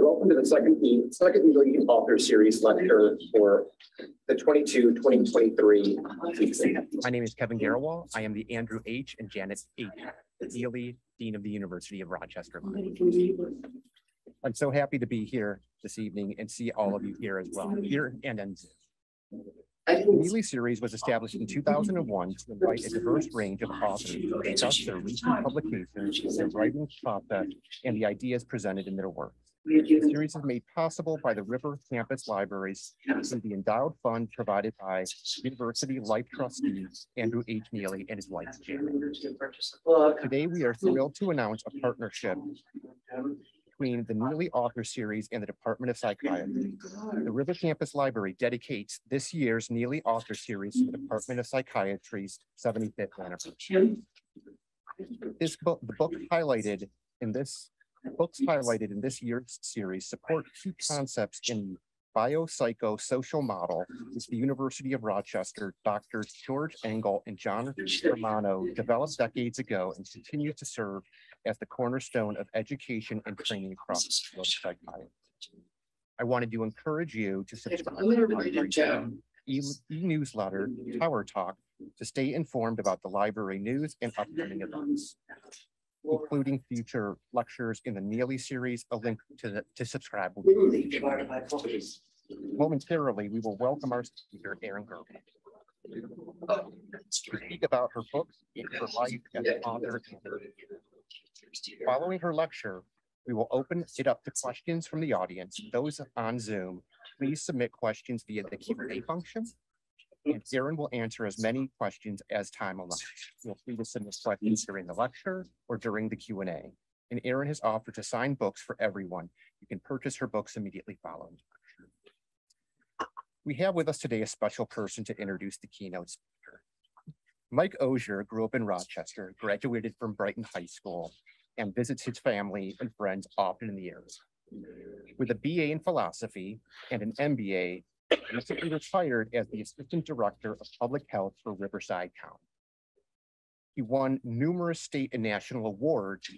Welcome to the second, the second Neilly Author Series lecture for the 22-2023 season. My name is Kevin Garrawal. I am the Andrew H. and Janet H. Neilly Dean of the University of Rochester. I'm so happy to be here this evening and see all of you here as well, here and in Zoom. The Neilly series was established in two thousand and one to invite a diverse range of authors to discuss their recent publications, their writing process, and the ideas presented in their works. The series is made possible by the River Campus Libraries through the endowed fund provided by University Life Trustee Andrew H. Neilly and his wife Janet. Today, we are thrilled to announce a partnership between the Neilly Author Series and the Department of Psychiatry. The River Campus Library dedicates this year's Neilly Author Series to the Department of Psychiatry's 75th anniversary. This book, the book highlighted in this, books highlighted in this year's series support key concepts in biopsychosocial model is the University of Rochester, Doctors George Engel and John Romano developed decades ago and continue to serve as the cornerstone of education and training across the field of psychiatry. I wanted to encourage you to subscribe to our e- e-newsletter, Tower Talk, to stay informed about the library news and upcoming events, including future lectures in the Neilly series. A link to the, to subscribe. will be Momentarily, we will welcome our speaker, Erin Gruwell. To speak about her books and her life as an author. Following her lecture, we will open it up to questions from the audience. Those on Zoom, please submit questions via the Q and A function. And Erin will answer as many questions as time allows. Feel free to submit questions during the lecture or during the Q and A. And Erin has offered to sign books for everyone. You can purchase her books immediately following. the lecture. We have with us today a special person to introduce the keynote speaker. Mike Ozier grew up in Rochester, graduated from Brighton High School, and visits his family and friends often in the area. With a BA in philosophy and an MBA, recently retired as the Assistant Director of Public Health for Riverside County. He won numerous state and national awards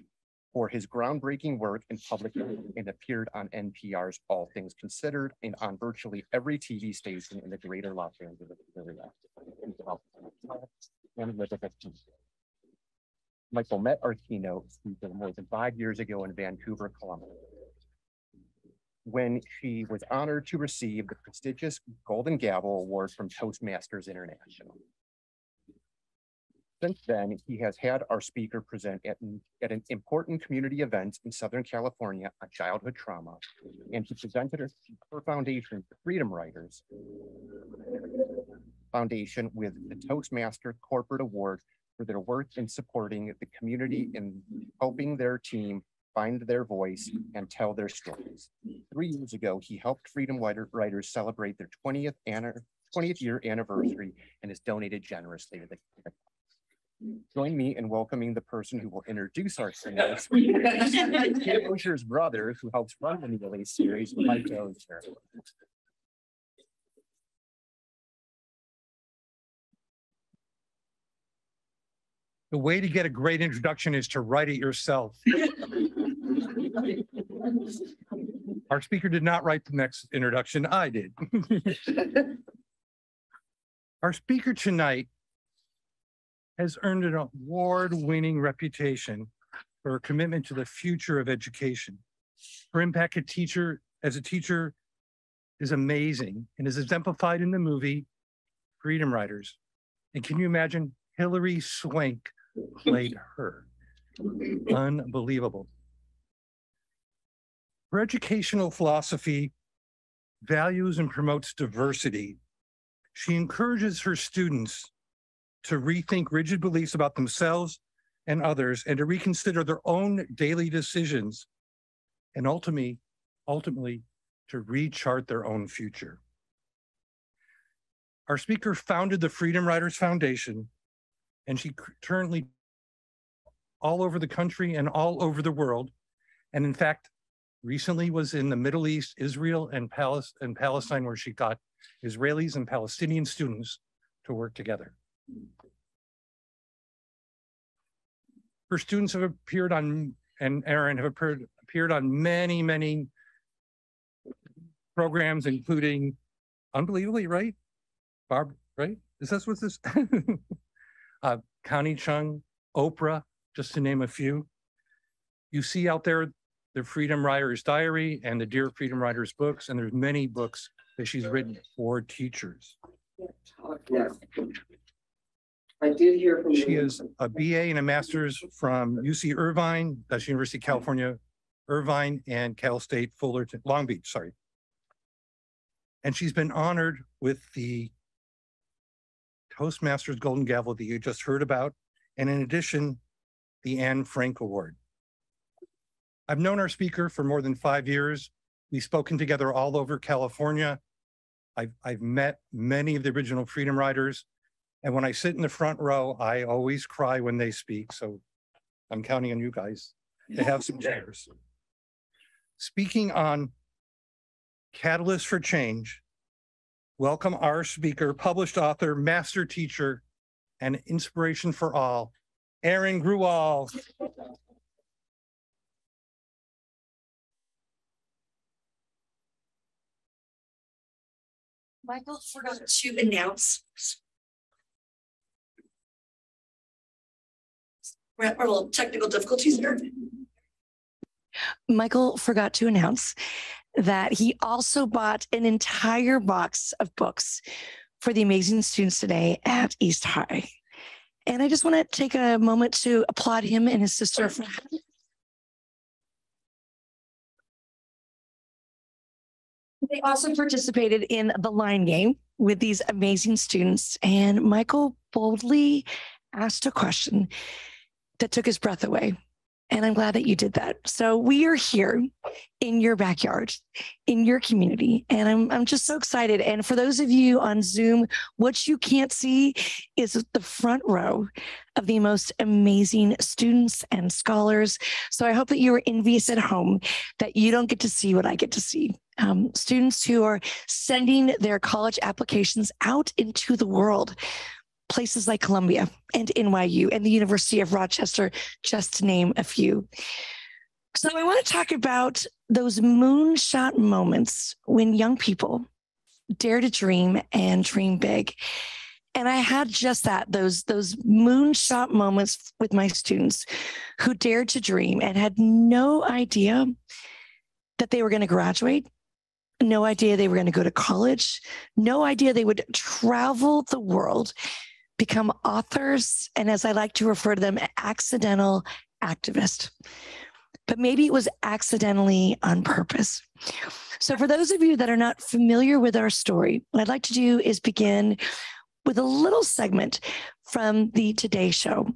for his groundbreaking work in public health and appeared on NPR's All Things Considered and on virtually every TV station in the greater Los Angeles area. Michael met our keynote more than five years ago in Vancouver, Columbia. When she was honored to receive the prestigious Golden Gavel Award from Toastmasters International. Since then, he has had our speaker present at, an- at an important community event in Southern California on childhood trauma. And he presented her, her foundation, Freedom Writers Foundation with the Toastmaster Corporate Award for their work in supporting the community in helping their team find their voice and tell their stories. Three years ago, he helped Freedom Writer- Writers celebrate their 20th, anna- 20th year anniversary and has donated generously to the. Join me in welcoming the person who will introduce our keynote speaker, Kim Osher's brother, who helps run the Neilly series, Mike Ozier. The way to get a great introduction is to write it yourself. Our speaker did not write the next introduction, I did. Our speaker tonight has earned an award-winning reputation for her commitment to the future of education. Her impact a teacher, as a teacher is amazing and is exemplified in the movie Freedom Writers. And can you imagine Hilary Swank played her? Unbelievable. Her educational philosophy values and promotes diversity. She encourages her students to rethink rigid beliefs about themselves and others and to reconsider their own daily decisions and ultimately, ultimately to rechart their own future. Our speaker founded the Freedom Writers Foundation and she currently all over the country and all over the world. And in fact, recently was in the Middle East, Israel and Palis- and Palestine, where she got Israelis and Palestinian students to work together. Her students have appeared on, and Erin have appeared, appeared on many, many programs, including unbelievably, right? Barb, right? Is this what this? uh, Connie Chung, Oprah, just to name a few. You see out there the Freedom Writers Diary and the Dear Freedom Writers books, and there's many books that she's written for teachers. Yes. I did hear from. She you. is a BA and a master's from UC Irvine, that's University of California, Irvine and Cal State Fullerton, Long Beach, sorry. And she's been honored with the Toastmasters Golden Gavel that you just heard about, and in addition, the Anne Frank Award. I've known our speaker for more than five years. We've spoken together all over California. I've, I've met many of the original Freedom Writers. And when I sit in the front row, I always cry when they speak. So I'm counting on you guys to have some chairs. Speaking on Catalyst for Change, welcome our speaker, published author, master teacher, and inspiration for all, Erin Gruwell. Michael forgot to announce. We're at our little technical difficulties here. Michael forgot to announce that he also bought an entire box of books for the amazing students today at East High. And I just want to take a moment to applaud him and his sister for They also participated in the line game with these amazing students, and Michael boldly asked a question that took his breath away. And I'm glad that you did that. So we are here in your backyard, in your community, and I'm I'm just so excited. And for those of you on Zoom, what you can't see is the front row of the most amazing students and scholars. So I hope that you are envious at home that you don't get to see what I get to see um, students who are sending their college applications out into the world. Places like Columbia and NYU and the University of Rochester, just to name a few. So, I want to talk about those moonshot moments when young people dare to dream and dream big. And I had just that those those moonshot moments with my students who dared to dream and had no idea that they were going to graduate no idea they were going to go to college, no idea they would travel the world, become authors, and as I like to refer to them, accidental activists. But maybe it was accidentally on purpose. So, for those of you that are not familiar with our story, what I'd like to do is begin with a little segment from the Today Show.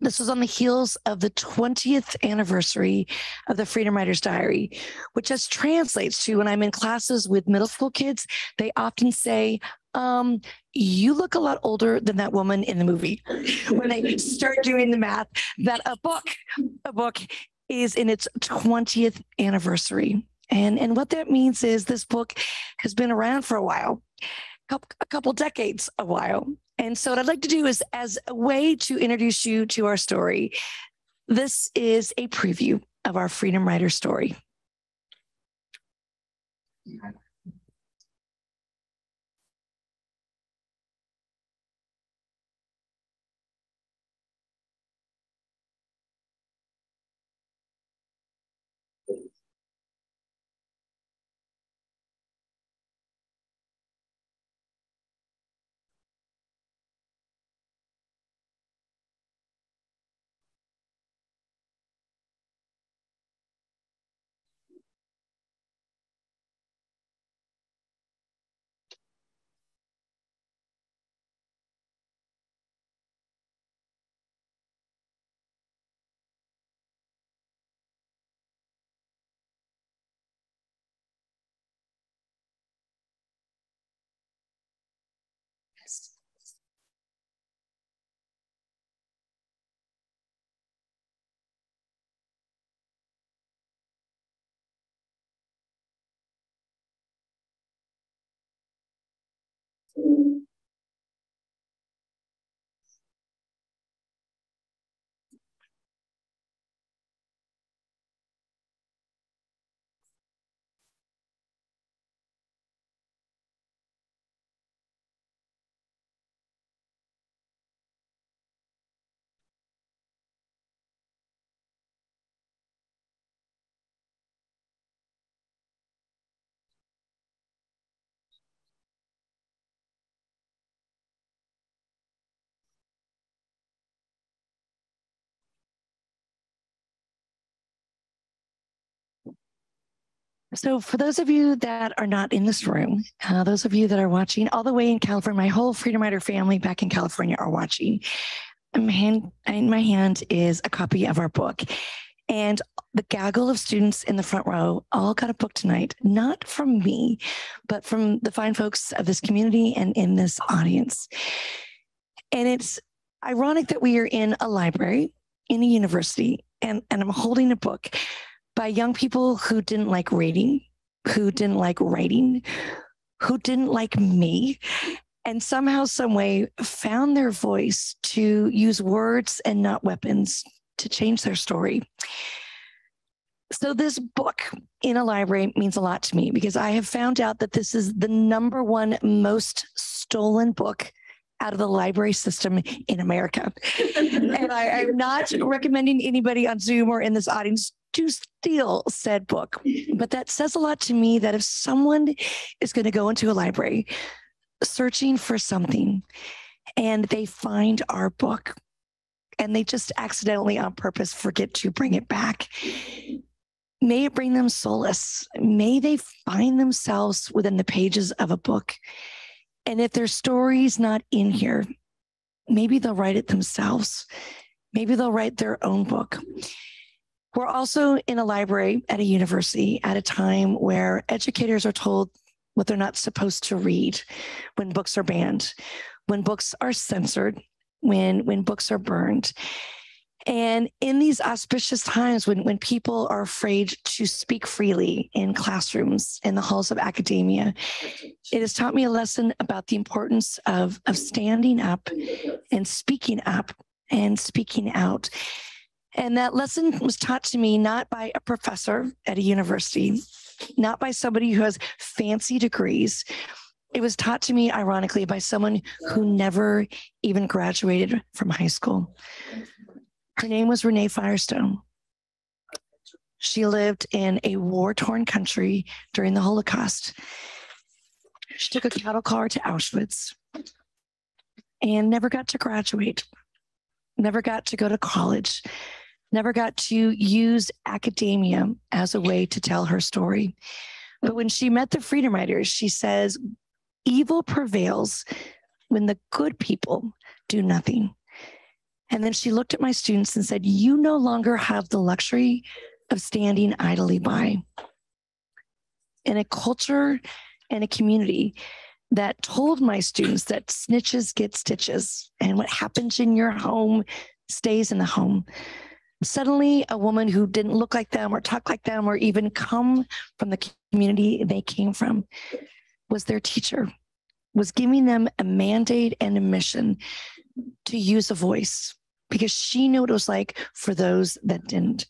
This was on the heels of the 20th anniversary of the Freedom Writer's Diary, which just translates to when I'm in classes with middle school kids, they often say, um, you look a lot older than that woman in the movie. when they start doing the math, that a book, a book is in its 20th anniversary. And, and what that means is this book has been around for a while, a couple decades, a while. And so, what I'd like to do is, as a way to introduce you to our story, this is a preview of our Freedom Writer story. next. Mm -hmm. So, for those of you that are not in this room, uh, those of you that are watching all the way in California, my whole Freedom Writer family back in California are watching. In my hand, in my hand is a copy of our book. And the gaggle of students in the front row all got a book tonight, not from me, but from the fine folks of this community and in this audience. And it's ironic that we are in a library in a university and, and I'm holding a book by young people who didn't like reading, who didn't like writing, who didn't like me, and somehow, some way found their voice to use words and not weapons to change their story. So, this book in a library means a lot to me because I have found out that this is the number one most stolen book out of the library system in America. and I, I'm not recommending anybody on Zoom or in this audience to steal said book. But that says a lot to me that if someone is going to go into a library searching for something and they find our book and they just accidentally on purpose forget to bring it back, may it bring them solace. May they find themselves within the pages of a book. And if their story's not in here, maybe they'll write it themselves. Maybe they'll write their own book. We're also in a library at a university at a time where educators are told what they're not supposed to read when books are banned, when books are censored, when when books are burned. And in these auspicious times when, when people are afraid to speak freely in classrooms, in the halls of academia, it has taught me a lesson about the importance of, of standing up and speaking up and speaking out. And that lesson was taught to me not by a professor at a university, not by somebody who has fancy degrees. It was taught to me, ironically, by someone who never even graduated from high school. Her name was Renee Firestone. She lived in a war torn country during the Holocaust. She took a cattle car to Auschwitz and never got to graduate, never got to go to college, never got to use academia as a way to tell her story. But when she met the Freedom Writers, she says, evil prevails when the good people do nothing. And then she looked at my students and said, You no longer have the luxury of standing idly by. In a culture and a community that told my students that snitches get stitches and what happens in your home stays in the home. Suddenly, a woman who didn't look like them or talk like them or even come from the community they came from was their teacher, was giving them a mandate and a mission to use a voice because she knew what it was like for those that didn't.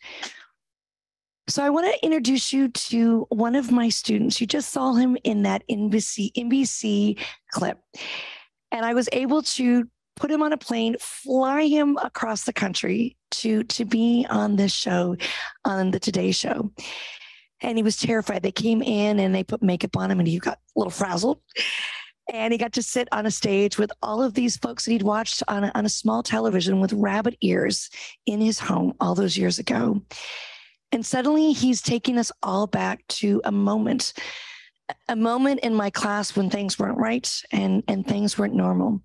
So I want to introduce you to one of my students. You just saw him in that NBC, NBC clip. And I was able to put him on a plane, fly him across the country to, to be on this show, on the Today Show. And he was terrified. They came in and they put makeup on him and he got a little frazzled and he got to sit on a stage with all of these folks that he'd watched on a, on a small television with rabbit ears in his home all those years ago. And suddenly he's taking us all back to a moment, a moment in my class when things weren't right and, and things weren't normal.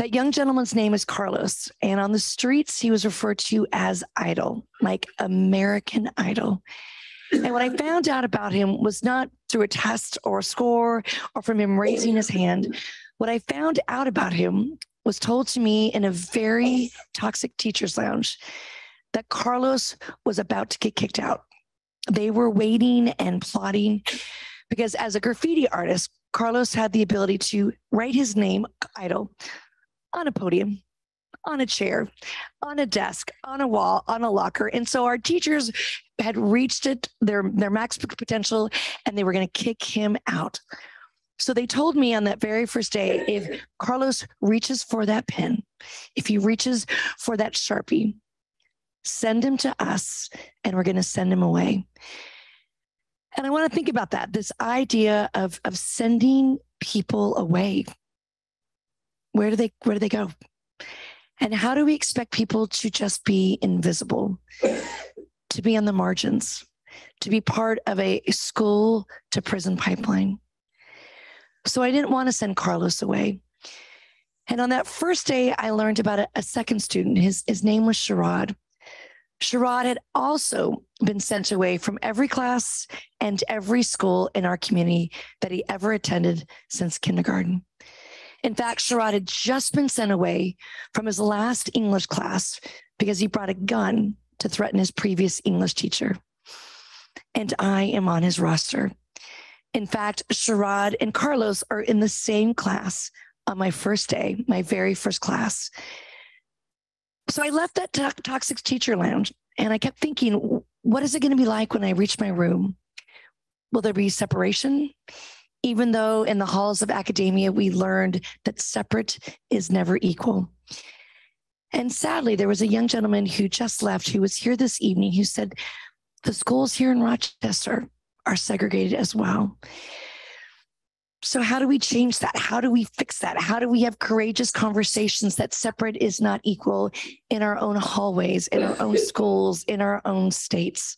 That young gentleman's name is Carlos, and on the streets, he was referred to as Idol, like American Idol. And what I found out about him was not through a test or a score or from him raising his hand. What I found out about him was told to me in a very toxic teacher's lounge that Carlos was about to get kicked out. They were waiting and plotting because as a graffiti artist, Carlos had the ability to write his name, Idol, on a podium on a chair, on a desk, on a wall, on a locker. And so our teachers had reached it, their, their max potential, and they were going to kick him out. So they told me on that very first day if Carlos reaches for that pen, if he reaches for that Sharpie, send him to us and we're going to send him away. And I want to think about that this idea of, of sending people away. Where do they where do they go? And how do we expect people to just be invisible, to be on the margins? to be part of a school to prison pipeline. So I didn't want to send Carlos away. And on that first day, I learned about a, a second student. His, his name was Sherrod. Sherrod had also been sent away from every class and every school in our community that he ever attended since kindergarten. In fact, Sherrod had just been sent away from his last English class because he brought a gun to threaten his previous English teacher. And I am on his roster. In fact, Sherrod and Carlos are in the same class on my first day, my very first class. So I left that to- toxic teacher lounge and I kept thinking, what is it going to be like when I reach my room? Will there be separation? Even though in the halls of academia, we learned that separate is never equal. And sadly, there was a young gentleman who just left who was here this evening who said, the schools here in Rochester are segregated as well. So, how do we change that? How do we fix that? How do we have courageous conversations that separate is not equal in our own hallways, in our own schools, in our own states?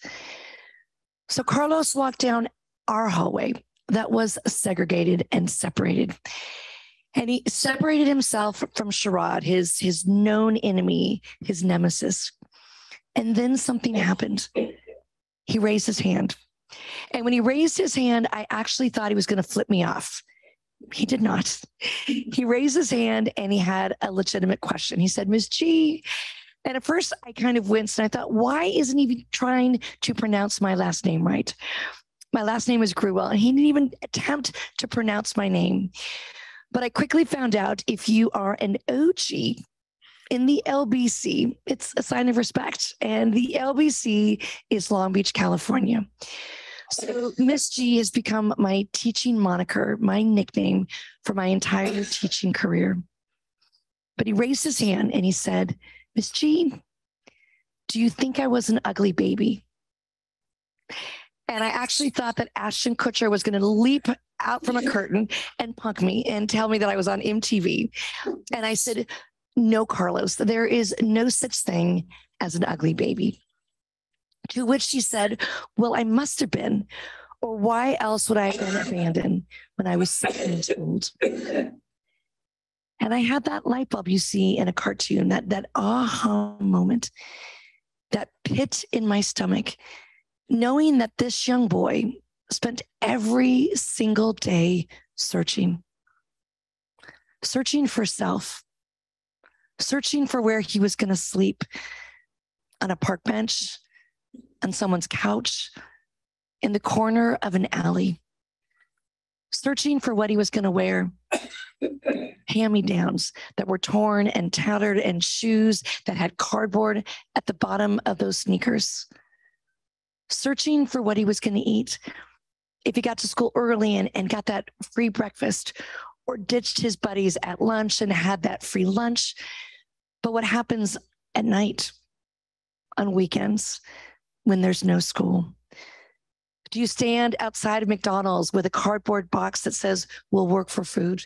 So, Carlos walked down our hallway that was segregated and separated. And he separated himself from Sherrod, his, his known enemy, his nemesis. And then something happened. He raised his hand. And when he raised his hand, I actually thought he was going to flip me off. He did not. He raised his hand and he had a legitimate question. He said, Ms. G. And at first, I kind of winced and I thought, why isn't he trying to pronounce my last name right? My last name is Gruwell, and he didn't even attempt to pronounce my name. But I quickly found out if you are an OG in the LBC, it's a sign of respect. And the LBC is Long Beach, California. So Miss G has become my teaching moniker, my nickname for my entire teaching career. But he raised his hand and he said, Miss G, do you think I was an ugly baby? And I actually thought that Ashton Kutcher was going to leap out from a curtain and punk me and tell me that I was on MTV. And I said, No, Carlos, there is no such thing as an ugly baby. To which she said, Well, I must have been, or why else would I have been abandoned when I was seven years old? And I had that light bulb you see in a cartoon, that that aha moment, that pit in my stomach, knowing that this young boy spent every single day searching, searching for self, searching for where he was going to sleep on a park bench, on someone's couch, in the corner of an alley, searching for what he was going to wear. Hand me downs that were torn and tattered, and shoes that had cardboard at the bottom of those sneakers. Searching for what he was going to eat. If he got to school early and, and got that free breakfast, or ditched his buddies at lunch and had that free lunch. But what happens at night, on weekends, when there's no school? Do you stand outside of McDonald's with a cardboard box that says, we'll work for food?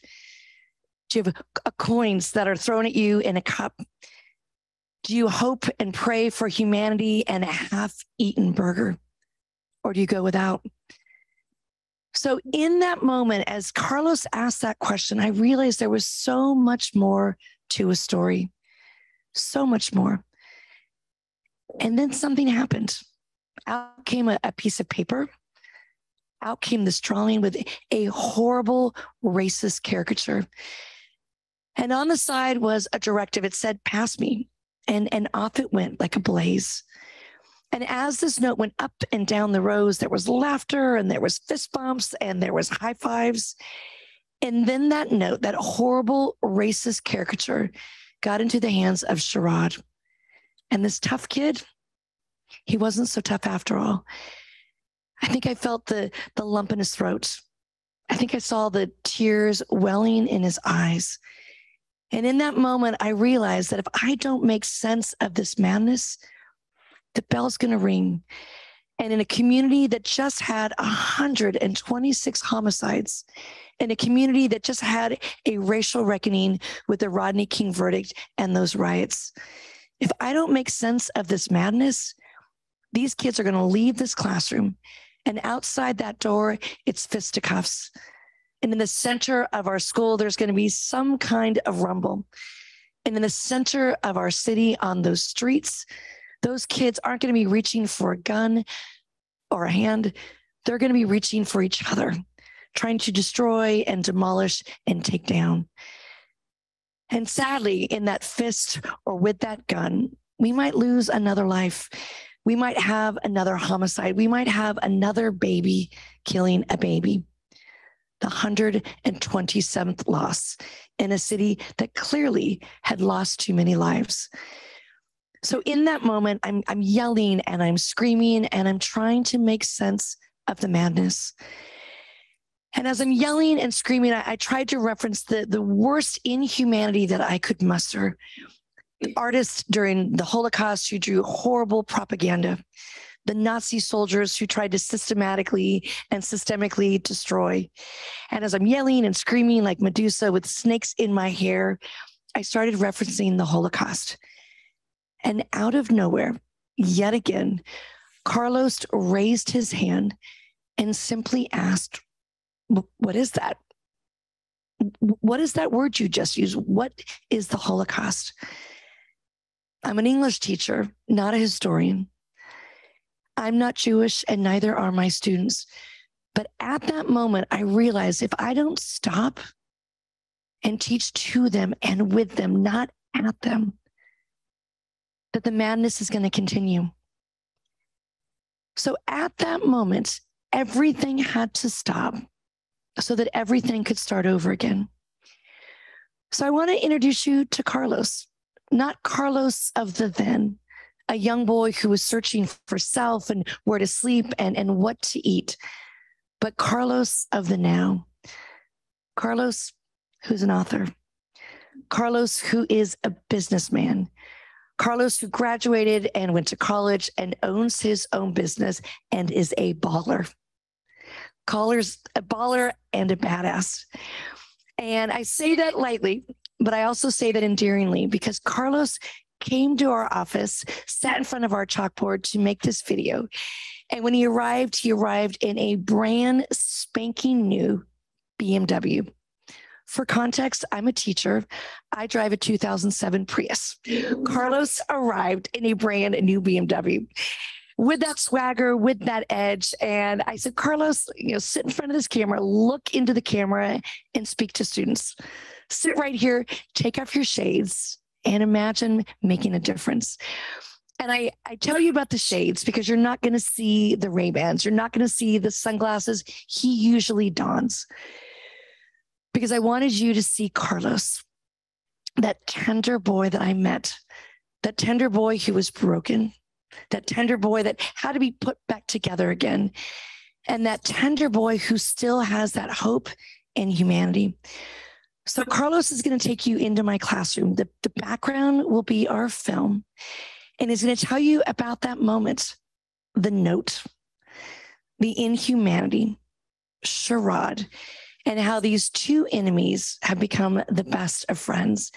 Do you have a, coins that are thrown at you in a cup? Do you hope and pray for humanity and a half eaten burger? Or do you go without? So, in that moment, as Carlos asked that question, I realized there was so much more to a story, so much more. And then something happened. Out came a, a piece of paper. Out came this drawing with a horrible racist caricature. And on the side was a directive. It said, Pass me. And, and off it went like a blaze. And as this note went up and down the rows, there was laughter and there was fist bumps and there was high fives. And then that note, that horrible racist caricature, got into the hands of Sherrod. And this tough kid, he wasn't so tough after all. I think I felt the, the lump in his throat. I think I saw the tears welling in his eyes. And in that moment, I realized that if I don't make sense of this madness, the bell's going to ring. And in a community that just had 126 homicides, in a community that just had a racial reckoning with the Rodney King verdict and those riots, if I don't make sense of this madness, These kids are going to leave this classroom, and outside that door, it's fisticuffs. And in the center of our school, there's going to be some kind of rumble. And in the center of our city, on those streets, those kids aren't going to be reaching for a gun or a hand. They're going to be reaching for each other, trying to destroy and demolish and take down. And sadly, in that fist or with that gun, we might lose another life. We might have another homicide. We might have another baby killing a baby. The 127th loss in a city that clearly had lost too many lives. So in that moment, I'm, I'm yelling and I'm screaming and I'm trying to make sense of the madness. And as I'm yelling and screaming, I, I tried to reference the, the worst inhumanity that I could muster. The artists during the Holocaust who drew horrible propaganda, the Nazi soldiers who tried to systematically and systemically destroy. And as I'm yelling and screaming like Medusa with snakes in my hair, I started referencing the Holocaust. And out of nowhere, yet again, Carlos raised his hand and simply asked, What is that? What is that word you just used? What is the Holocaust? I'm an English teacher, not a historian. I'm not Jewish, and neither are my students. But at that moment, I realized if I don't stop and teach to them and with them, not at them, that the madness is going to continue. So at that moment, everything had to stop so that everything could start over again. So I want to introduce you to Carlos, not Carlos of the then, a young boy who was searching for self and where to sleep and, and what to eat, but Carlos of the now. Carlos, who's an author. Carlos, who is a businessman. Carlos, who graduated and went to college and owns his own business and is a baller. Caller's a baller and a badass. And I say that lightly, but I also say that endearingly because Carlos came to our office, sat in front of our chalkboard to make this video. And when he arrived, he arrived in a brand spanking new BMW. For context, I'm a teacher. I drive a 2007 Prius. Carlos arrived in a brand new BMW with that swagger, with that edge. And I said, Carlos, you know, sit in front of this camera, look into the camera and speak to students. Sit right here, take off your shades and imagine making a difference. And I, I tell you about the shades because you're not going to see the Ray-Bans. You're not going to see the sunglasses he usually dons because I wanted you to see Carlos, that tender boy that I met, that tender boy who was broken, that tender boy that had to be put back together again, and that tender boy who still has that hope and humanity. So, Carlos is going to take you into my classroom. The, the background will be our film, and is going to tell you about that moment, the note, the inhumanity, Sherrod, and how these two enemies have become the best of friends.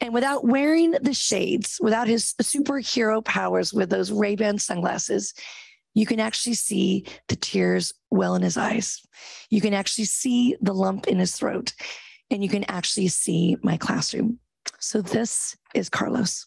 And without wearing the shades, without his superhero powers with those Ray-Ban sunglasses, you can actually see the tears well in his eyes. You can actually see the lump in his throat, and you can actually see my classroom. So this is Carlos.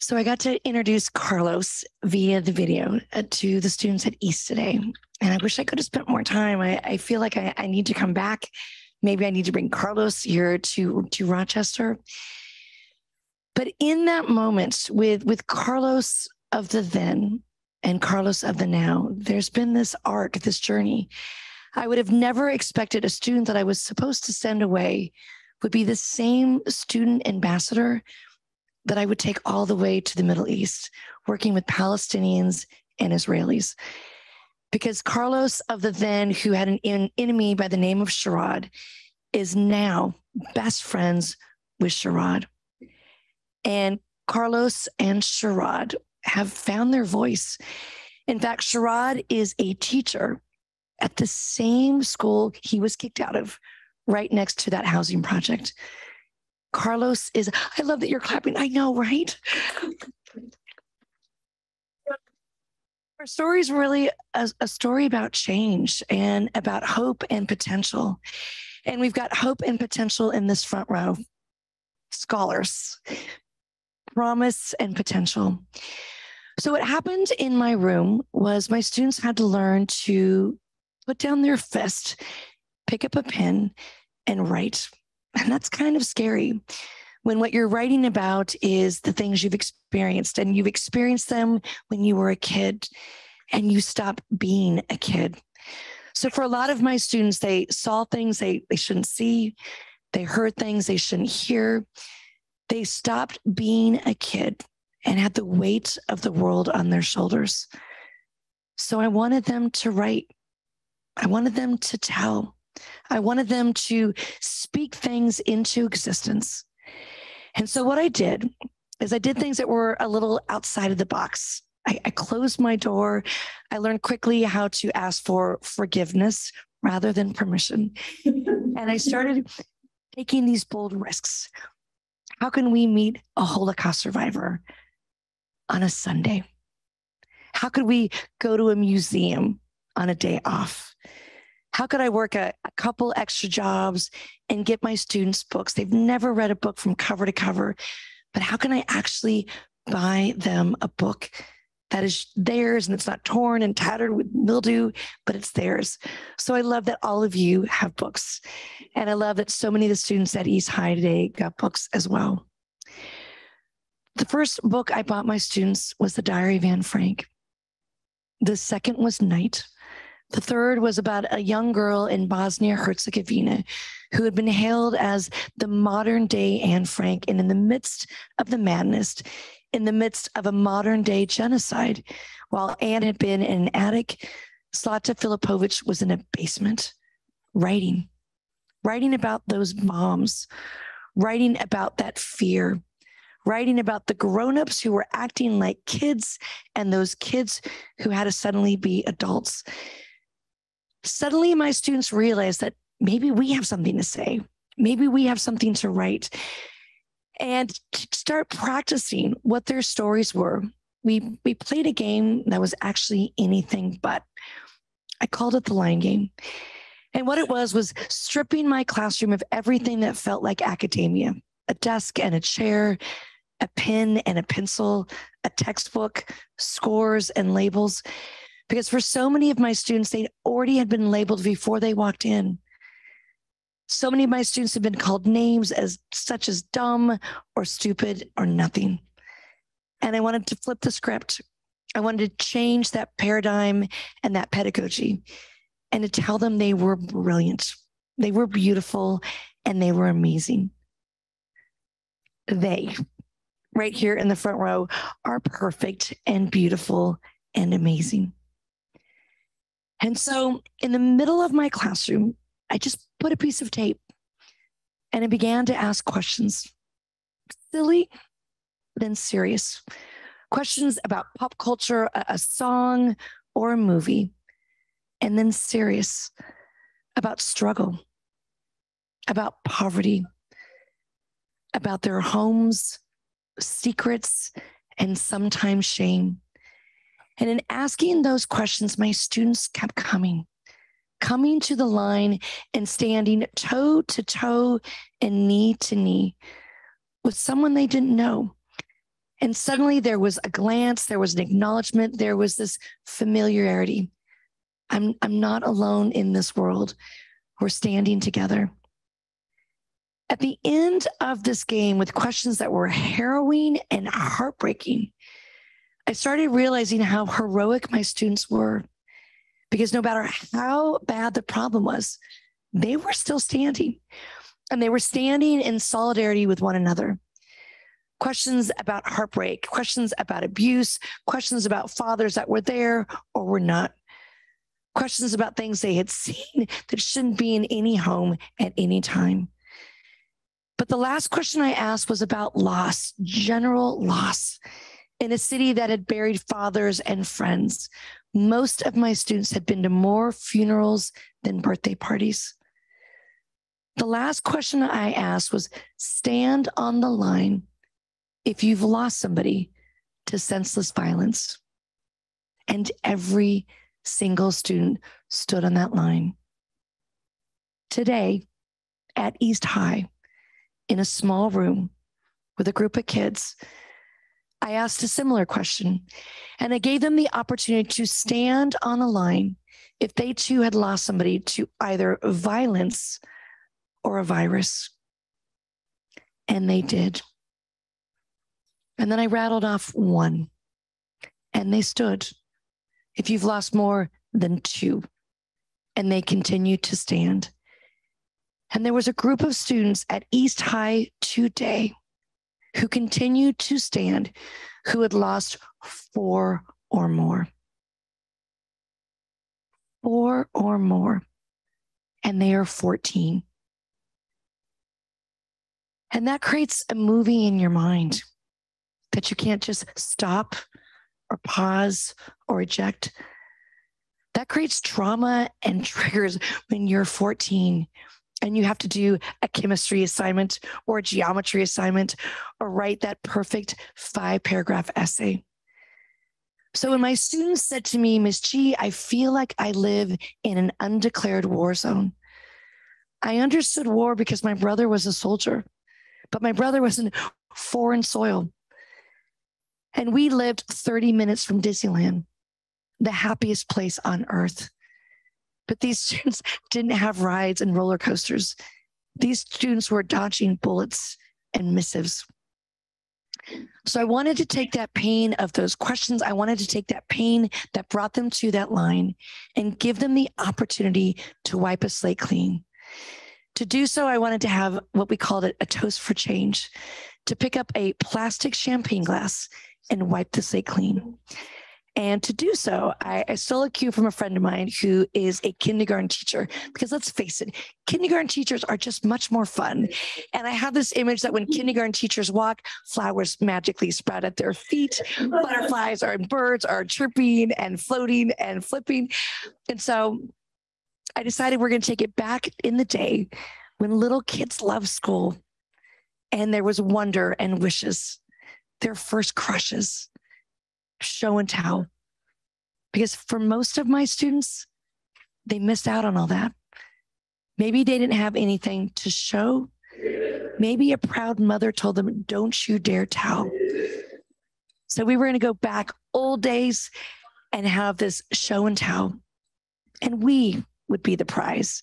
So I got to introduce Carlos via the video uh, to the students at East today. And I wish I could have spent more time. I, I feel like I, I need to come back. Maybe I need to bring Carlos here to, to Rochester. But in that moment with, with Carlos of the then, and Carlos of the now, there's been this arc, this journey. I would have never expected a student that I was supposed to send away would be the same student ambassador that I would take all the way to the Middle East, working with Palestinians and Israelis. Because Carlos of the then, who had an en- enemy by the name of Sharad, is now best friends with Sharad. And Carlos and Sharad have found their voice. In fact, Sharad is a teacher at the same school he was kicked out of, right next to that housing project. Carlos is, I love that you're clapping. I know, right? Our story is really a, a story about change and about hope and potential. And we've got hope and potential in this front row. Scholars, promise and potential. So, what happened in my room was my students had to learn to put down their fist, pick up a pen, and write. And that's kind of scary when what you're writing about is the things you've experienced and you've experienced them when you were a kid and you stop being a kid. So for a lot of my students, they saw things they, they shouldn't see, they heard things they shouldn't hear. They stopped being a kid and had the weight of the world on their shoulders. So I wanted them to write. I wanted them to tell. I wanted them to speak things into existence. And so what I did is I did things that were a little outside of the box. I, I closed my door. I learned quickly how to ask for forgiveness rather than permission. and I started taking these bold risks. How can we meet a Holocaust survivor on a Sunday? How could we go to a museum on a day off? How could I work a, a, couple extra jobs and get my students books? They've never read a book from cover to cover, but how can I actually buy them a book that is theirs and it's not torn and tattered with mildew, but it's theirs? So I love that all of you have books. And I love that so many of the students at East High today got books as well. The first book I bought my students was The Diary of Anne Frank. The second was Night. The third was about a young girl in Bosnia Herzegovina who had been hailed as the modern day Anne Frank. And in the midst of the madness, in the midst of a modern day genocide, while Anne had been in an attic, Zlata Filipovich was in a basement writing, writing about those bombs, writing about that fear, writing about the grown-ups who were acting like kids and those kids who had to suddenly be adults. Suddenly my students realized that maybe we have something to say, maybe we have something to write, and to start practicing what their stories were. We we played a game that was actually anything but. I called it the line game. And what it was was stripping my classroom of everything that felt like academia a desk and a chair, a pen and a pencil, a textbook, scores and labels, because for so many of my students, they already had been labeled before they walked in. So many of my students have been called names as such as dumb or stupid or nothing. And I wanted to flip the script. I wanted to change that paradigm and that pedagogy and to tell them they were brilliant, they were beautiful, and they were amazing. They, right here in the front row, are perfect and beautiful and amazing. And so in the middle of my classroom, I just put a piece of tape and I began to ask questions. Silly, then serious. Questions about pop culture, a, a song, or a movie. And then serious about struggle, about poverty, about their homes, secrets, and sometimes shame. And in asking those questions, my students kept coming, coming to the line and standing toe to toe and knee to knee with someone they didn't know. And suddenly there was a glance, there was an acknowledgement, there was this familiarity. I'm, I'm not alone in this world. We're standing together. At the end of this game, with questions that were harrowing and heartbreaking, I started realizing how heroic my students were. Because no matter how bad the problem was, they were still standing and they were standing in solidarity with one another. Questions about heartbreak, questions about abuse, questions about fathers that were there or were not, questions about things they had seen that shouldn't be in any home at any time. But the last question I asked was about loss, general loss in a city that had buried fathers and friends. Most of my students had been to more funerals than birthday parties. The last question I asked was stand on the line if you've lost somebody to senseless violence. And every single student stood on that line. Today at East High, in a small room with a group of kids, I asked a similar question and I gave them the opportunity to stand on a line if they too had lost somebody to either violence or a virus. And they did. And then I rattled off one and they stood. If you've lost more than two, and they continued to stand. And there was a group of students at East High today who continued to stand who had lost four or more. Four or more. And they are 14. And that creates a movie in your mind that you can't just stop or pause or eject. That creates trauma and triggers when you're 14 and you have to do a chemistry assignment or a geometry assignment or write that perfect five paragraph essay. So when my students said to me, Miss G, I feel like I live in an undeclared war zone. I understood war because my brother was a soldier, but my brother was in foreign soil. And we lived 30 minutes from Disneyland, the happiest place on earth. But these students didn't have rides and roller coasters. These students were dodging bullets and missives. So I wanted to take that pain of those questions. I wanted to take that pain that brought them to that line and give them the opportunity to wipe a slate clean. To do so, I wanted to have what we called it a toast for change, to pick up a plastic champagne glass and wipe the slate clean. And to do so, I, I, stole a cue from a friend of mine who is a kindergarten teacher. Because let's face it, kindergarten teachers are just much more fun. And I have this image that when kindergarten teachers walk, flowers magically sprout at their feet, butterflies or birds are chirping and floating and flipping. And so I decided we're going to take it back in the day when little kids loved school and there was wonder and wishes, their first crushes show and tell. Because for most of my students, they missed out on all that. Maybe they didn't have anything to show. Maybe a proud mother told them, Don't you dare tell. So we were going to go back old days and have this show and tell. And we would be the prize.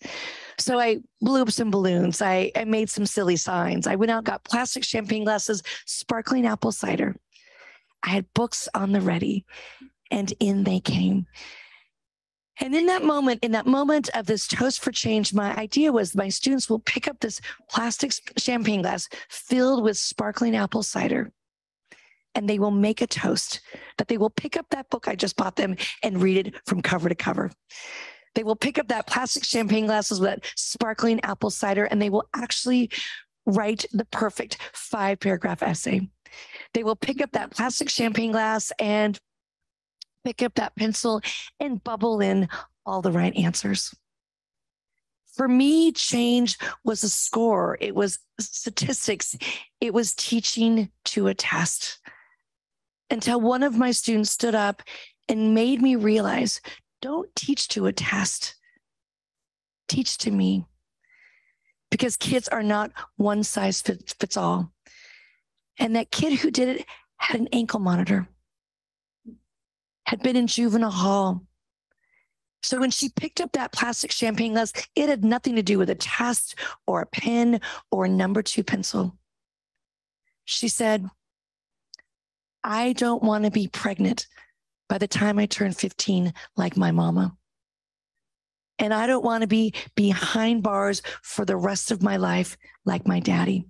So I blew up some balloons. I, I made some silly signs. I went out, got plastic champagne glasses, sparkling apple cider. I had books on the ready, and in they came. And in that moment, in that moment of this toast for change, my idea was my students will pick up this plastic champagne glass filled with sparkling apple cider and they will make a toast that they will pick up that book I just bought them and read it from cover to cover. They will pick up that plastic champagne glasses with that sparkling apple cider and they will actually write the perfect five paragraph essay. They will pick up that plastic champagne glass and pick up that pencil and bubble in all the right answers. For me, change was a score, it was statistics, it was teaching to a test. Until one of my students stood up and made me realize don't teach to a test, teach to me. Because kids are not one size fits, all. And that kid who did it had an ankle monitor, had been in juvenile hall. So when she picked up that plastic champagne glass, it had nothing to do with a test or a pen or a number two pencil. She said, I don't want to be pregnant by the time I turn 15 like my mama. And I don't want to be behind bars for the rest of my life like my daddy.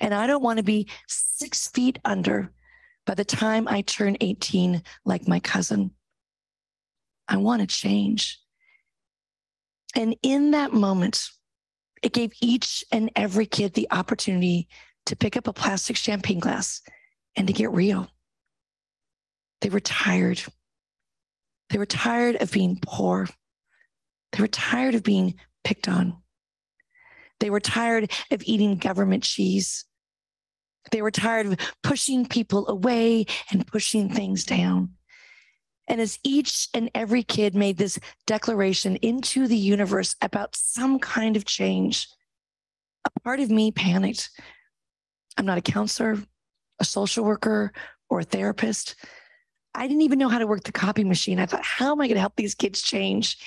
And I don't want to be six feet under by the time I turn 18 like my cousin. I want to change. And in that moment, it gave each and every kid the opportunity to pick up a plastic champagne glass and to get real. They were tired. They were tired of being poor. They were tired of being picked on. They were tired of eating government cheese. They were tired of pushing people away and pushing things down. And as each and every kid made this declaration into the universe about some kind of change, a part of me panicked. I'm not a counselor, a social worker, or a therapist. I didn't even know how to work the copy machine. I thought, how am I going to help these kids change?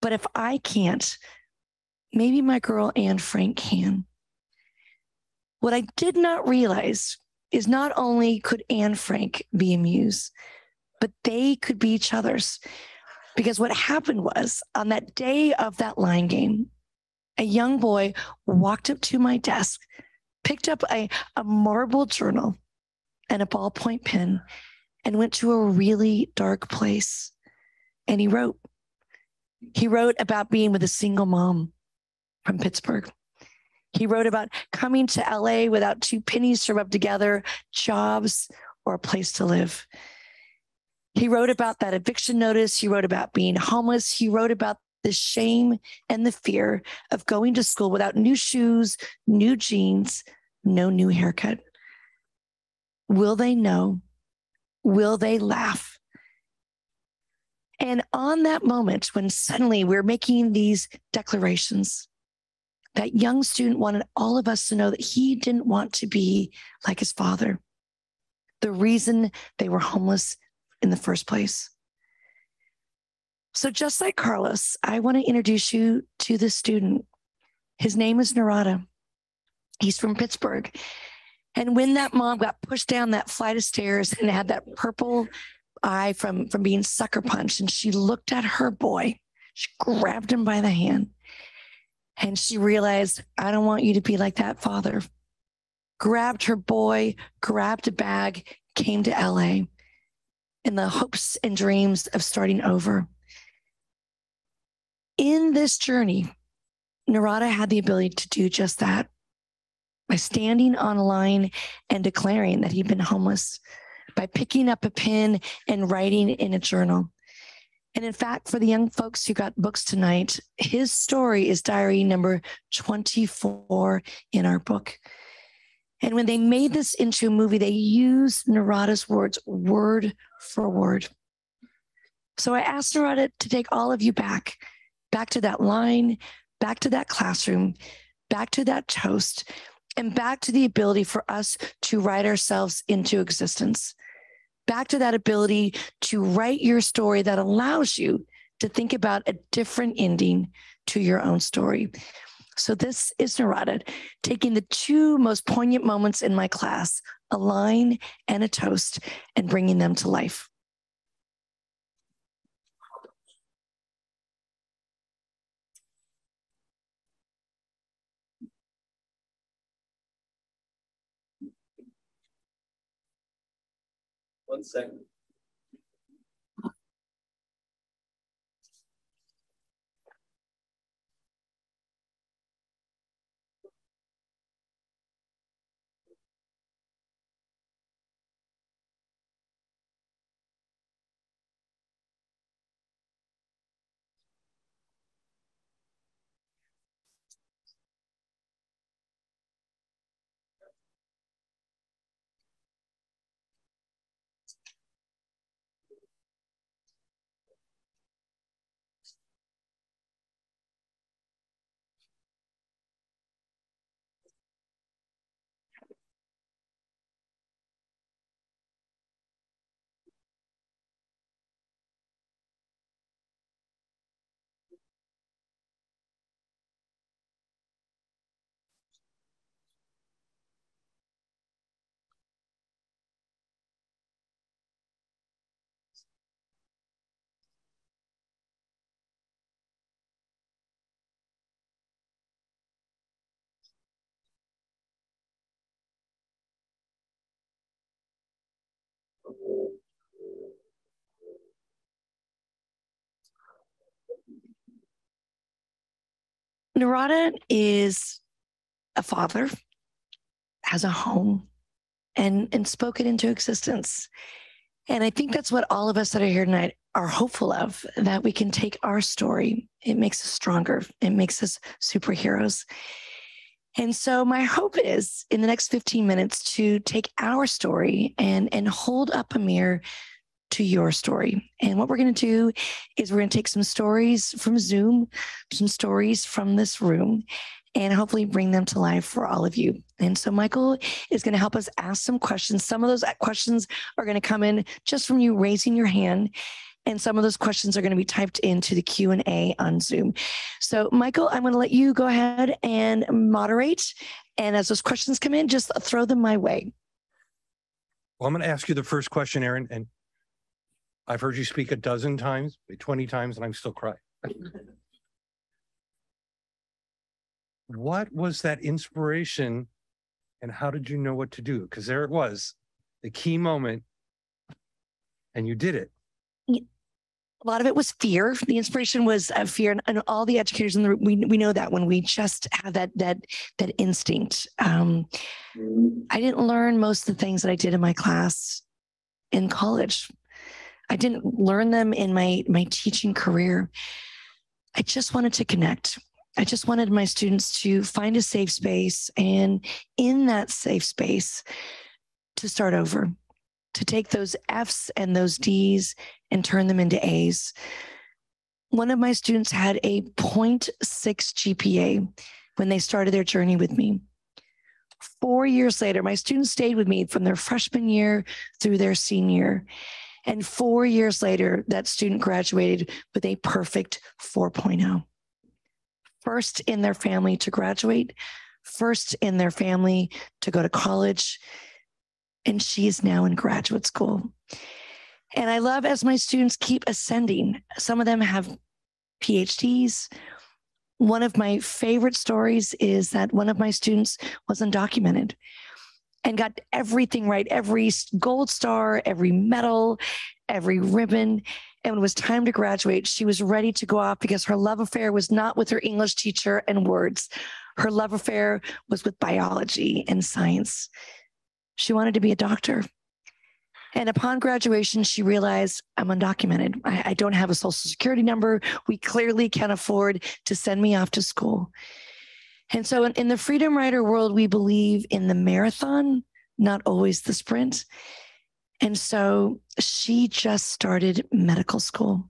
But if I can't, maybe my girl Anne Frank can. What I did not realize is not only could Anne Frank be a muse, but they could be each other's. Because what happened was on that day of that line game, a young boy walked up to my desk, picked up a, a marble journal and a ballpoint pen, and went to a really dark place. And he wrote. He wrote about being with a single mom from Pittsburgh. He wrote about coming to LA without two pennies to rub together, jobs, or a place to live. He wrote about that eviction notice. He wrote about being homeless. He wrote about the shame and the fear of going to school without new shoes, new jeans, no new haircut. Will they know? Will they laugh? And on that moment, when suddenly we're making these declarations, that young student wanted all of us to know that he didn't want to be like his father. The reason they were homeless in the first place. So, just like Carlos, I want to introduce you to this student. His name is Narada. He's from Pittsburgh. And when that mom got pushed down that flight of stairs and had that purple eye from, from being sucker punched, and she looked at her boy, she grabbed him by the hand and she realized, I don't want you to be like that, father. Grabbed her boy, grabbed a bag, came to LA in the hopes and dreams of starting over. In this journey, Narada had the ability to do just that by standing on a line and declaring that he'd been homeless, by picking up a pen and writing in a journal. And in fact, for the young folks who got books tonight, his story is diary number 24 in our book. And when they made this into a movie, they used Narada's words word for word. So I asked Narada to take all of you back, back to that line, back to that classroom, back to that toast, and back to the ability for us to write ourselves into existence. Back to that ability to write your story that allows you to think about a different ending to your own story. So this is Narada taking the two most poignant moments in my class, a line and a toast, and bringing them to life. One second. Narada is a father, has a home, and and spoke it into existence. And I think that's what all of us that are here tonight are hopeful of that we can take our story. It makes us stronger. It makes us superheroes. And so my hope is in the next 15 minutes to take our story and and hold up a mirror to your story. And what we're going to do is we're going to take some stories from Zoom, some stories from this room, and hopefully bring them to life for all of you. And so Michael is going to help us ask some questions. Some of those uh, questions are going to come in just from you raising your hand. And some of those questions are going to be typed into the Q&A on Zoom. So Michael, I'm going to let you go ahead and moderate. And as those questions come in, just throw them my way. Well, I'm going to ask you the first question, Erin, and I've heard you speak a dozen times, 20 times, and I'm still crying. What was that inspiration and how did you know what to do? Because there it was, the key moment, and you did it. a lot of it was fear. The inspiration was uh, fear, and, and all the educators in the room, we we know that when we just have that that that instinct. Um, I didn't learn most of the things that I did in my class in college. I didn't learn them in my my teaching career. I just wanted to connect. I just wanted my students to find a safe space and in that safe space to start over, to take those F's and those D's and turn them into A's. One of my students had a 0.6 GPA when they started their journey with me. Four years later, my students stayed with me from their freshman year through their senior. And four years later, that student graduated with a perfect 4.0 first in their family to graduate, first in their family to go to college. And she is now in graduate school. And I love as my students keep ascending, some of them have PhDs. One of my favorite stories is that one of my students was undocumented and got everything right every gold star, every medal, every ribbon. And when it was time to graduate, she was ready to go off because her love affair was not with her English teacher and words. Her love affair was with biology and science. She wanted to be a doctor. And upon graduation, she realized I'm undocumented. I, I, don't have a social security number. We clearly can't afford to send me off to school. And so in, in the Freedom Writer world, we believe in the marathon, not always the sprint. And so she just started medical school.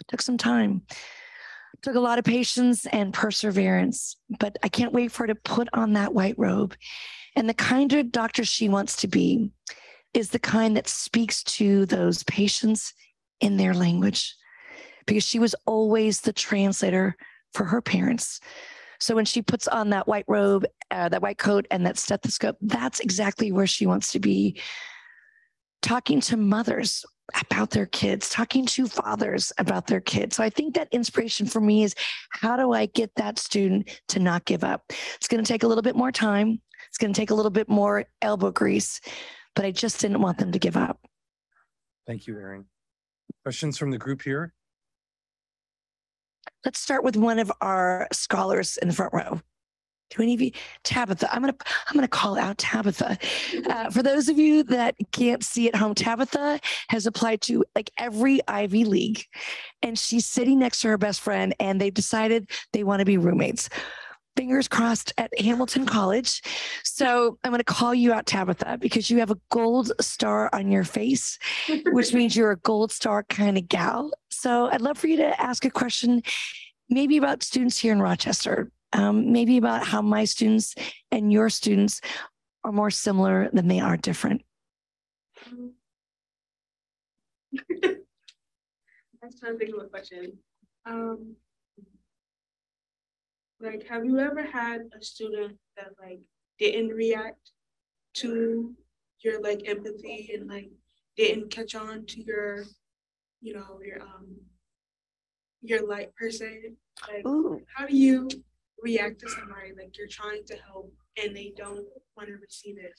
It took some time, it took a lot of patience and perseverance, but I can't wait for her to put on that white robe. And the kind of doctor she wants to be is the kind that speaks to those patients in their language, because she was always the translator for her parents. So when she puts on that white robe, uh, that white coat, and that stethoscope, that's exactly where she wants to be talking to mothers about their kids, talking to fathers about their kids. So I think that inspiration for me is how do I get that student to not give up? It's going to take a little bit more time. It's going to take a little bit more elbow grease, but I just didn't want them to give up. Thank you, Erin. Questions from the group here? Let's start with one of our scholars in the front row. Do any of you, Tabitha? I'm gonna I'm gonna call out Tabitha. Uh, for those of you that can't see at home, Tabitha has applied to like every Ivy League, and she's sitting next to her best friend, and they've decided they want to be roommates. Fingers crossed at Hamilton College. So I'm going to call you out, Tabitha, because you have a gold star on your face, which means you're a gold star kind of gal. So I'd love for you to ask a question, maybe about students here in Rochester um, maybe about how my students and your students are more similar than they are different. I'm trying to think of a question. Um, like, have you ever had a student that like didn't react to your like empathy and like didn't catch on to your, you know, your um, your light person? Like, Ooh. how do you react to somebody like you're trying to help and they don't want to receive it.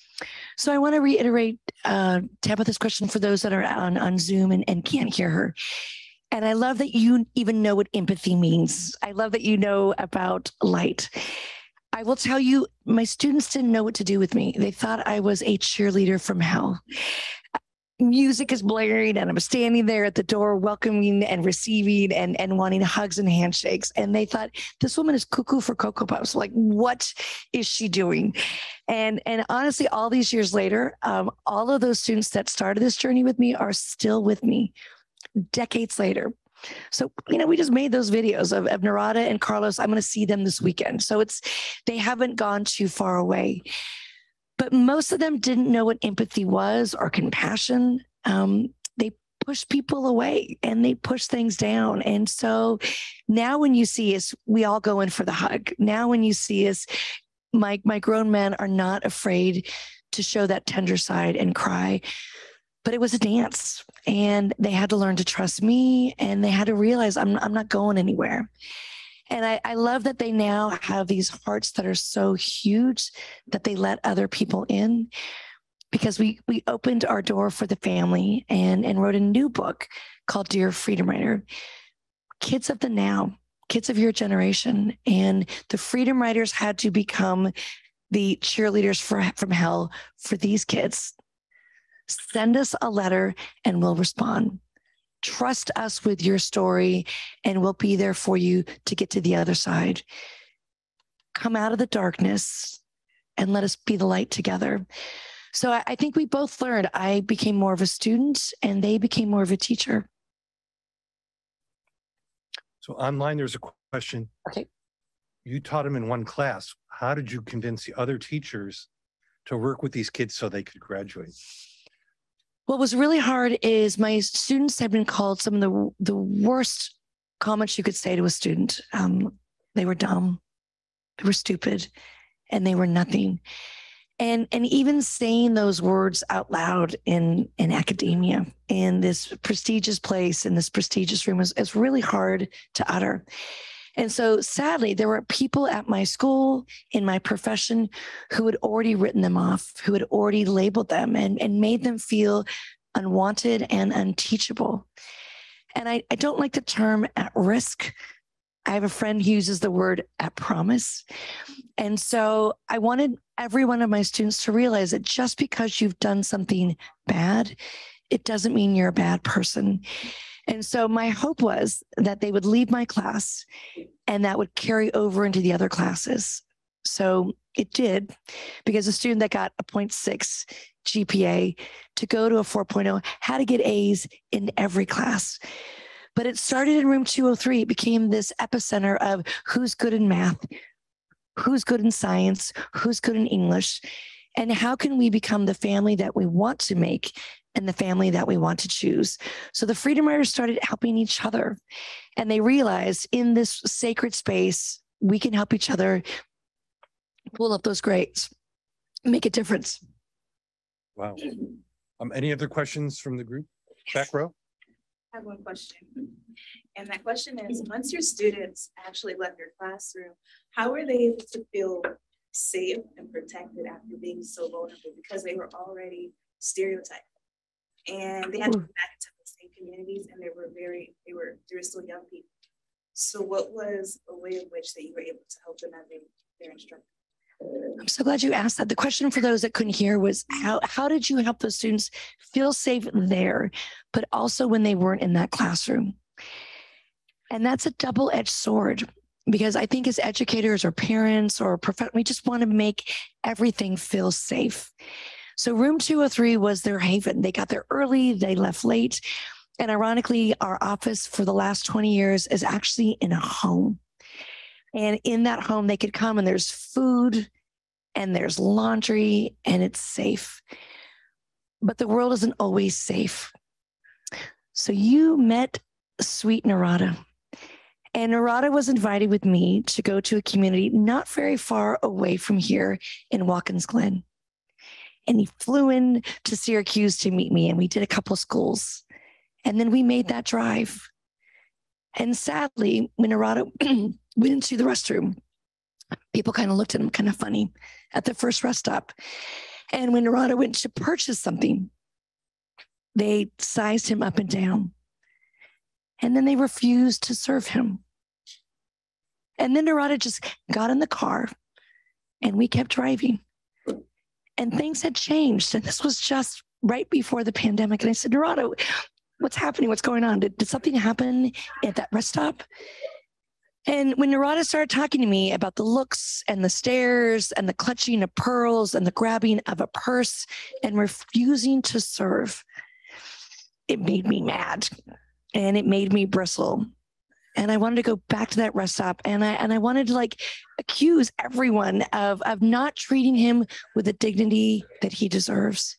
So I want to reiterate uh, Tabitha's question for those that are on, on Zoom and, and can't hear her. And I love that you even know what empathy means. I love that you know about light. I will tell you, my students didn't know what to do with me. They thought I was a cheerleader from hell. Music is blaring, and I'm standing there at the door, welcoming and receiving and, and wanting hugs and handshakes. And they thought, this woman is cuckoo for Cocoa Puffs. Like, what is she doing? And, and honestly, all these years later, um, all of those students that started this journey with me are still with me decades later. So, you know, we just made those videos of, of Narada and Carlos. I'm going to see them this weekend. So it's, they haven't gone too far away. But most of them didn't know what empathy was or compassion. Um, they push people away and they push things down. And so now when you see us, we all go in for the hug. Now when you see us, my, my grown men are not afraid to show that tender side and cry but it was a dance and they had to learn to trust me and they had to realize I'm, I'm not going anywhere. And I, I love that they now have these hearts that are so huge that they let other people in because we we opened our door for the family and and wrote a new book called Dear Freedom Writer. Kids of the now, kids of your generation. And the freedom writers had to become the cheerleaders for from hell for these kids send us a letter and we'll respond. Trust us with your story and we'll be there for you to get to the other side. Come out of the darkness and let us be the light together. So I, I think we both learned. I became more of a student and they became more of a teacher. So online, there's a question. Okay. You taught them in one class. How did you convince the other teachers to work with these kids so they could graduate? What was really hard is my students had been called some of the the worst comments you could say to a student. Um, they were dumb, they were stupid, and they were nothing. And and even saying those words out loud in in academia in this prestigious place in this prestigious room is, is really hard to utter. And so sadly, there were people at my school, in my profession, who had already written them off, who had already labeled them and, and made them feel unwanted and unteachable. And I, I don't like the term at risk. I have a friend who uses the word at promise. And so I wanted every one of my students to realize that just because you've done something bad, it doesn't mean you're a bad person. And so my hope was that they would leave my class and that would carry over into the other classes. So it did because a student that got a 0.6 GPA to go to a 4.0 had to get A's in every class. But it started in room 203. It became this epicenter of who's good in math, who's good in science, who's good in English, and how can we become the family that we want to make and the family that we want to choose. So the Freedom Writers started helping each other. And they realized in this sacred space, we can help each other pull up those grades, make a difference. Wow. Um, any other questions from the group? Back row? I have one question. And that question is, once your students actually left your classroom, how were they able to feel safe and protected after being so vulnerable because they were already stereotyped? And they had to go back into the same communities and they were very, they were, they were still young people. So what was a way in which that you were able to help them as their instructor? I'm so glad you asked that. The question for those that couldn't hear was how how did you help those students feel safe there, but also when they weren't in that classroom? And that's a double-edged sword because I think as educators or parents or prof- we just want to make everything feel safe. So room 203 was their haven. They got there early, they left late. And ironically, our office for the last 20 years is actually in a home. And in that home, they could come and there's food and there's laundry and it's safe. But the world isn't always safe. So you met sweet Narada. And Narada was invited with me to go to a community not very far away from here in Watkins Glen. And he flew in to Syracuse to meet me, and we did a couple schools. And then we made that drive. And sadly, when Narada went into the restroom, people kind of looked at him kind of funny at the first rest stop. And when Narada went to purchase something, they sized him up and down. And then they refused to serve him. And then Narada just got in the car and we kept driving. And things had changed. And this was just right before the pandemic. And I said, Narada, what's happening? What's going on? Did, did something happen at that rest stop? And when Narada started talking to me about the looks and the stares and the clutching of pearls and the grabbing of a purse and refusing to serve, it made me mad and it made me bristle. And I wanted to go back to that rest stop and I and I wanted to like accuse everyone of of not treating him with the dignity that he deserves.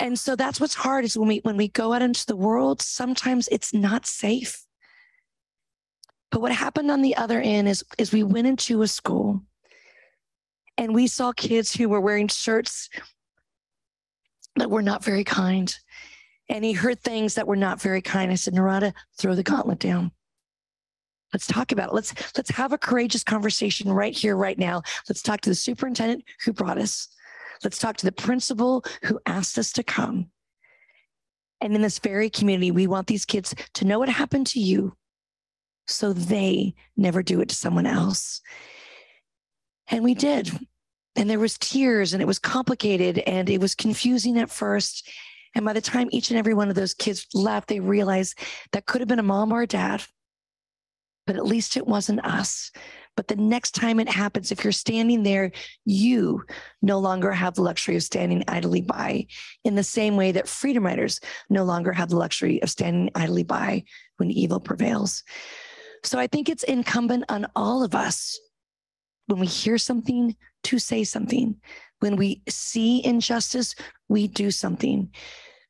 And so that's what's hard is when we when we go out into the world, sometimes it's not safe. But what happened on the other end is is we went into a school and we saw kids who were wearing shirts that were not very kind. And he heard things that were not very kind. I said, Narada, throw the gauntlet down. Let's talk about it. Let's let's have a courageous conversation right here, right now. Let's talk to the superintendent who brought us. Let's talk to the principal who asked us to come. And in this very community, we want these kids to know what happened to you so they never do it to someone else. And we did. And there was tears and it was complicated and it was confusing at first. And by the time each and every one of those kids left, they realized that could have been a mom or a dad, but at least it wasn't us. But the next time it happens, if you're standing there, you no longer have the luxury of standing idly by in the same way that freedom riders no longer have the luxury of standing idly by when evil prevails. So I think it's incumbent on all of us when we hear something to say something. When we see injustice, we do something.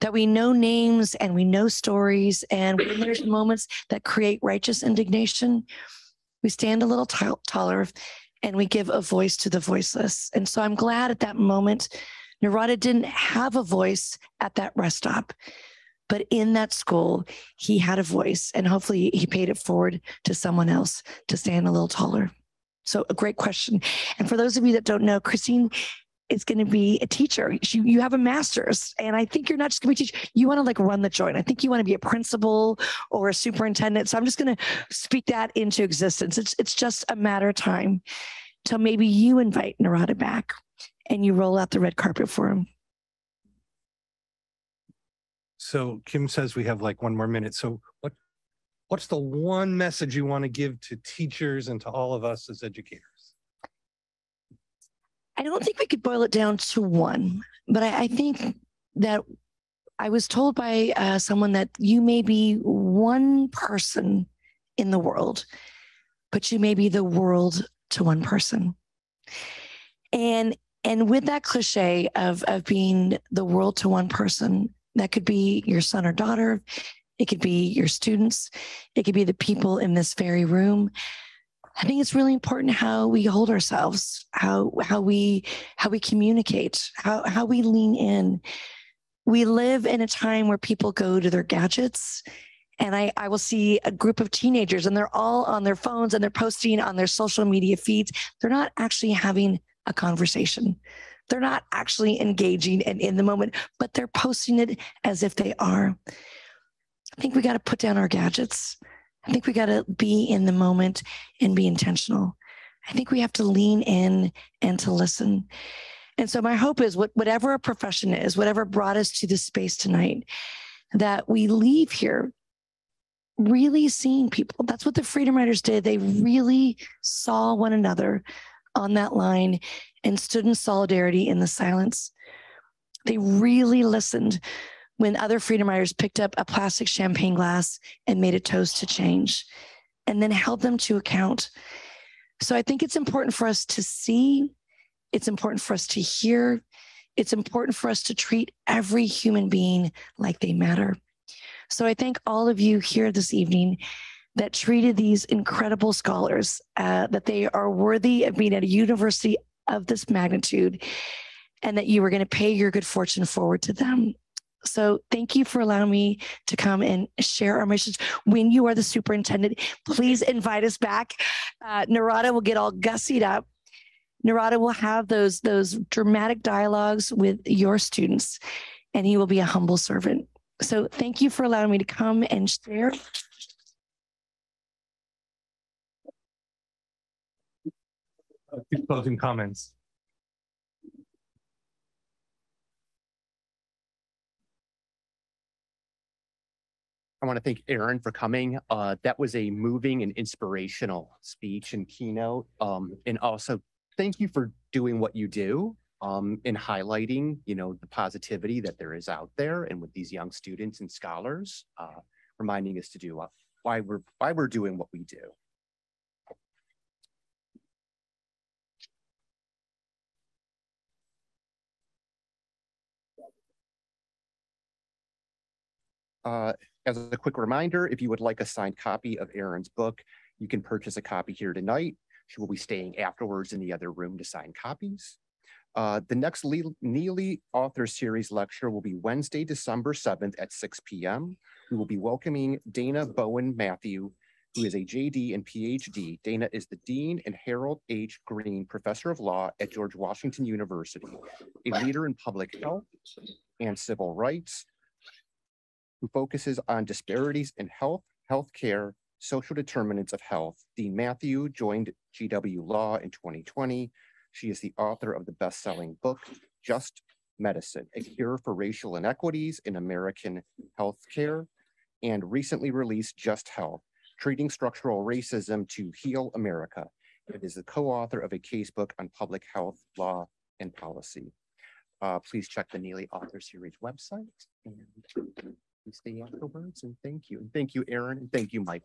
That we know names and we know stories. And when there's moments that create righteous indignation, we stand a little t- taller and we give a voice to the voiceless. And so I'm glad at that moment, Narada didn't have a voice at that rest stop. But in that school, he had a voice, and hopefully he paid it forward to someone else to stand a little taller. So, a great question. And for those of you that don't know, Christine is going to be a teacher. You, you have a master's, and I think you're not just going to be teacher. You want to like run the joint. I think you want to be a principal or a superintendent. So I'm just going to speak that into existence. It's it's just a matter of time till maybe you invite Narada back and you roll out the red carpet for him. So Kim says we have like one more minute. So what, what's the one message you want to give to teachers and to all of us as educators? I don't think we could boil it down to one, but I, I think that I was told by uh, someone that you may be one person in the world, but you may be the world to one person. And and with that cliche of of being the world to one person, that could be your son or daughter, it could be your students, it could be the people in this very room. I think it's really important how we hold ourselves, how how we how we communicate, how how we lean in. We live in a time where people go to their gadgets and I, I will see a group of teenagers and they're all on their phones and they're posting on their social media feeds. They're not actually having a conversation. They're not actually engaging and in the moment, but they're posting it as if they are. I think we got to put down our gadgets. I think we got to be in the moment and be intentional. I think we have to lean in and to listen. And so my hope is what, whatever our profession is, whatever brought us to this space tonight, that we leave here really seeing people. That's what the Freedom Writers did. They really saw one another on that line and stood in solidarity in the silence. They really listened when other Freedom Writers picked up a plastic champagne glass and made a toast to change and then held them to account. So I think it's important for us to see, it's important for us to hear, it's important for us to treat every human being like they matter. So I thank all of you here this evening that treated these incredible scholars, uh, that they are worthy of being at a university of this magnitude, and that you were going to pay your good fortune forward to them. So thank you for allowing me to come and share our message. When you are the superintendent, please invite us back. Uh, Narada will get all gussied up. Narada will have those those dramatic dialogues with your students, and he will be a humble servant. So thank you for allowing me to come and share. A few Closing comments. Want to thank Erin for coming. Uh, that was a moving and inspirational speech and keynote. Um, and also thank you for doing what you do. Um, and highlighting, you know, the positivity that there is out there and with these young students and scholars, uh, reminding us to do uh, why we're, why we're doing what we do. Uh, as a quick reminder, if you would like a signed copy of Erin's book, you can purchase a copy here tonight. She will be staying afterwards in the other room to sign copies. Uh, the next Le- Neilly Author Series lecture will be Wednesday, December 7th at 6 p.m. We will be welcoming Dayna Bowen Matthew, who is a JD and PhD. Dayna is the Dean and Harold H. Greene Professor of Law at George Washington University, a leader in public health and civil rights, who focuses on disparities in health, healthcare, social determinants of health. Dean Matthew joined GW Law in 2020. She is the author of the best-selling book, Just Medicine, A Cure for Racial Inequities in American Healthcare, and recently released Just Health, Treating Structural Racism to Heal America. It is the co-author of a casebook on public health, law, and policy. Uh, please check the Neilly Author Series website and stay afterwards and thank you. And thank you, Erin, and thank you, Mike.